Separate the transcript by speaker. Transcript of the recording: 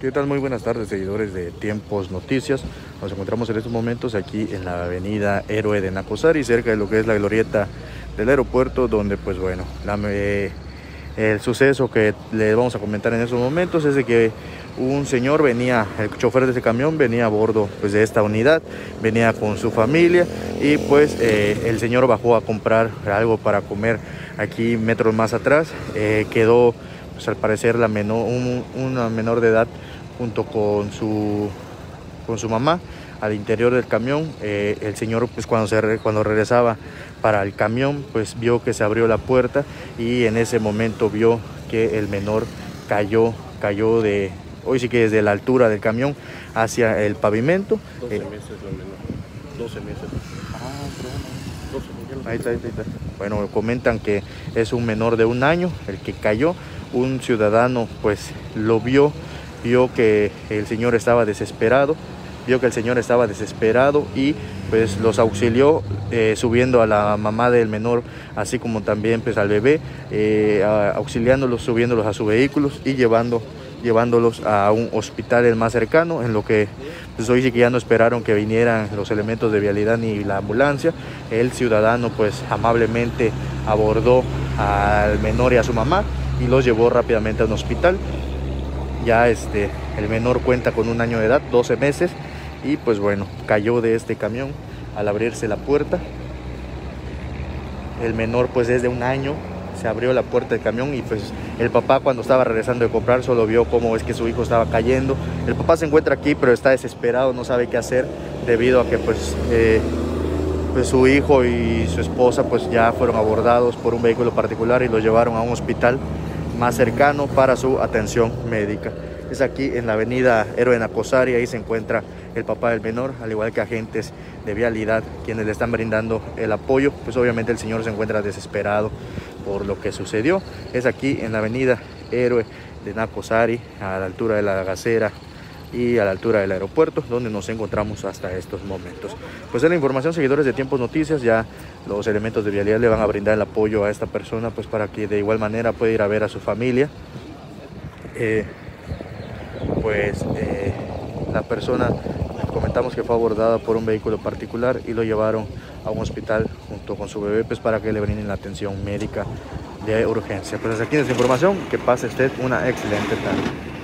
Speaker 1: ¿Qué tal? Muy buenas tardes, seguidores de Tiempos Noticias. Nos encontramos en estos momentos aquí en la avenida Héroe de Nacosari, cerca de lo que es la glorieta del aeropuerto, donde pues bueno, el suceso que le vamos a comentar en estos momentos es de que un señor venía, el chofer de ese camión venía a bordo pues, de esta unidad, venía con su familia y pues eh, el señor bajó a comprar algo para comer aquí metros más atrás, eh, quedó pues al parecer la menor, una menor de edad junto con su, con su mamá al interior del camión. Eh, el señor pues cuando, se, cuando regresaba para el camión pues vio que se abrió la puerta y en ese momento vio que el menor cayó, cayó de, hoy sí que desde la altura del camión hacia el pavimento.
Speaker 2: 12 eh, meses lo menor, 12 meses.
Speaker 1: Ah, ahí está, ahí está. Bueno, comentan que es un menor de un año el que cayó un ciudadano pues lo vio, vio que el señor estaba desesperado, vio que el señor estaba desesperado y pues los auxilió eh, subiendo a la mamá del menor, así como también pues al bebé, eh, auxiliándolos, subiéndolos a sus vehículos y llevando llevándolos a un hospital el más cercano, en lo que pues hoy sí que ya no esperaron que vinieran los elementos de vialidad ni la ambulancia. El ciudadano pues amablemente abordó al menor y a su mamá y los llevó rápidamente a un hospital. Ya este, el menor cuenta con un año de edad, 12 meses, y pues bueno, cayó de este camión al abrirse la puerta. El menor pues desde un año se abrió la puerta del camión y pues el papá cuando estaba regresando de comprar solo vio cómo es que su hijo estaba cayendo. El papá se encuentra aquí pero está desesperado, no sabe qué hacer debido a que pues, eh, pues su hijo y su esposa pues ya fueron abordados por un vehículo particular y lo llevaron a un hospital más cercano para su atención médica. Es aquí en la avenida Héroe Nacosari, ahí se encuentra el papá del menor, al igual que agentes de vialidad quienes le están brindando el apoyo. Pues obviamente el señor se encuentra desesperado por lo que sucedió. Es aquí en la avenida Héroe de Nacosari, a la altura de la Gacera y a la altura del aeropuerto, donde nos encontramos hasta estos momentos. Pues en la información, seguidores de Tiempos Noticias, ya los elementos de vialidad le van a brindar el apoyo a esta persona, pues para que de igual manera pueda ir a ver a su familia. Eh, pues eh, la persona comentamos que fue abordada por un vehículo particular y lo llevaron a un hospital junto con su bebé pues para que le brinden la atención médica de urgencia. Pues aquí es información, que pase usted una excelente tarde.